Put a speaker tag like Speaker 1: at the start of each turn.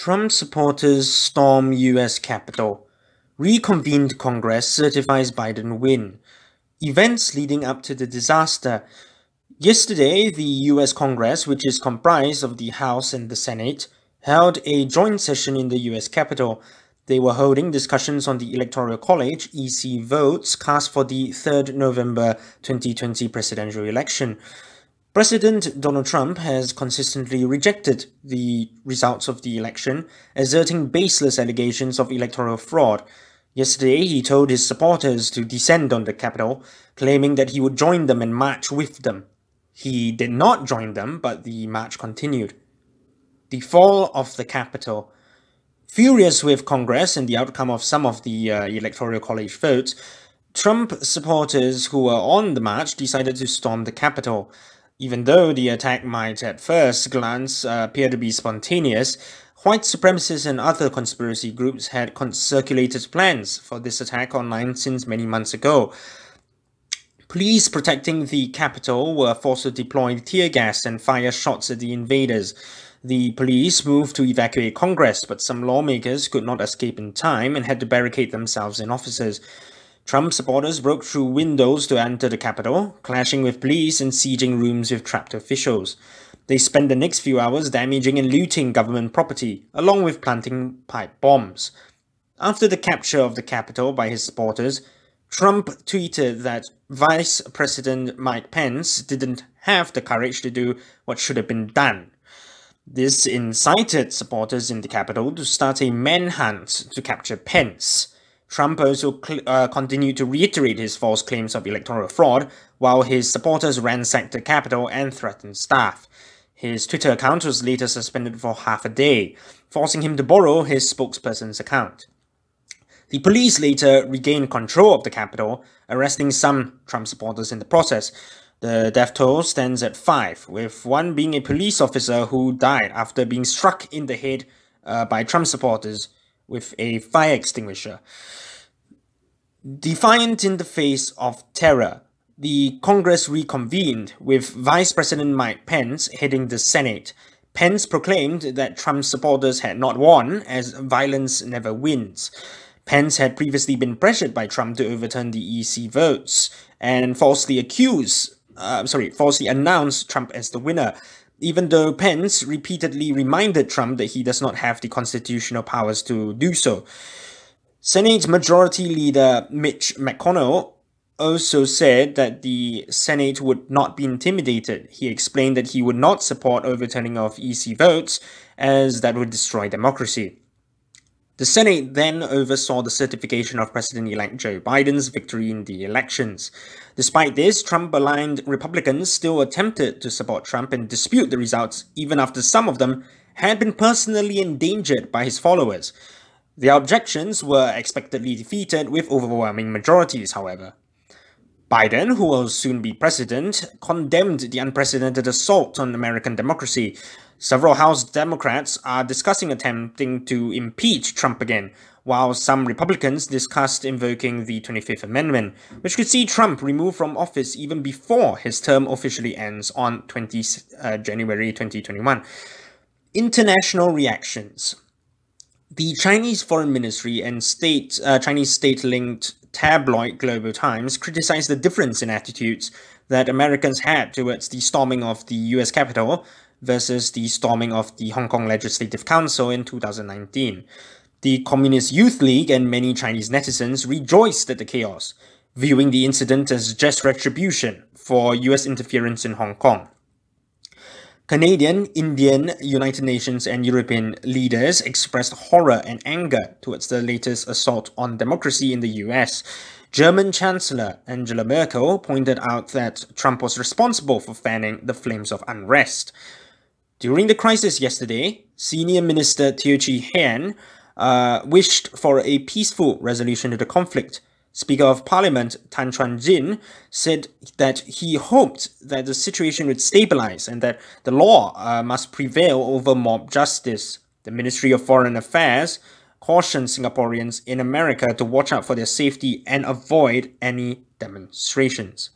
Speaker 1: Trump supporters storm U.S. Capitol. Reconvened Congress certifies Biden win. Events leading up to the disaster. Yesterday, the U.S. Congress, which is comprised of the House and the Senate, held a joint session in the U.S. Capitol. They were holding discussions on the Electoral College EC votes cast for the 3rd November 2020 presidential election. President Donald Trump has consistently rejected the results of the election, asserting baseless allegations of electoral fraud. Yesterday, he told his supporters to descend on the Capitol, claiming that he would join them and march with them. He did not join them, but the march continued. The fall of the Capitol. Furious with Congress and the outcome of some of the uh, Electoral College votes, Trump supporters who were on the march decided to storm the Capitol. Even though the attack might at first glance uh, appear to be spontaneous, white supremacists and other conspiracy groups had circulated plans for this attack online since many months ago. Police protecting the Capitol were forced to deploy tear gas and fire shots at the invaders. The police moved to evacuate Congress, but some lawmakers could not escape in time and had to barricade themselves in offices. Trump supporters broke through windows to enter the Capitol, clashing with police and sieging rooms with trapped officials. They spent the next few hours damaging and looting government property, along with planting pipe bombs. After the capture of the Capitol by his supporters, Trump tweeted that Vice President Mike Pence didn't have the courage to do what should have been done. This incited supporters in the Capitol to start a manhunt to capture Pence. Trump also uh, continued to reiterate his false claims of electoral fraud, while his supporters ransacked the Capitol and threatened staff. His Twitter account was later suspended for half a day, forcing him to borrow his spokesperson's account. The police later regained control of the Capitol, arresting some Trump supporters in the process. The death toll stands at five, with one being a police officer who died after being struck in the head uh, by Trump supporters with a fire extinguisher. Defiant in the face of terror, the Congress reconvened with Vice President Mike Pence heading the Senate. Pence proclaimed that Trump's supporters had not won, as violence never wins. Pence had previously been pressured by Trump to overturn the EC votes and falsely accused, uh, sorry, falsely announced Trump as the winner even though Pence repeatedly reminded Trump that he does not have the constitutional powers to do so. Senate Majority Leader Mitch McConnell also said that the Senate would not be intimidated. He explained that he would not support overturning of EC votes, as that would destroy democracy. The Senate then oversaw the certification of President-elect Joe Biden's victory in the elections. Despite this, Trump-aligned Republicans still attempted to support Trump and dispute the results even after some of them had been personally endangered by his followers. Their objections were expectedly defeated with overwhelming majorities, however. Biden, who will soon be president, condemned the unprecedented assault on American democracy, Several House Democrats are discussing attempting to impeach Trump again, while some Republicans discussed invoking the 25th Amendment, which could see Trump removed from office even before his term officially ends on 20 uh, January 2021. International reactions. The Chinese Foreign Ministry and state uh, Chinese state-linked tabloid Global Times criticized the difference in attitudes that Americans had towards the storming of the US Capitol versus the storming of the Hong Kong Legislative Council in 2019. The Communist Youth League and many Chinese netizens rejoiced at the chaos, viewing the incident as just retribution for US interference in Hong Kong. Canadian, Indian, United Nations and European leaders expressed horror and anger towards the latest assault on democracy in the US. German Chancellor Angela Merkel pointed out that Trump was responsible for fanning the flames of unrest. During the crisis yesterday, Senior Minister Teo Hean uh, wished for a peaceful resolution to the conflict. Speaker of Parliament Tan Chuan Jin said that he hoped that the situation would stabilize and that the law uh, must prevail over mob justice. The Ministry of Foreign Affairs cautioned Singaporeans in America to watch out for their safety and avoid any demonstrations.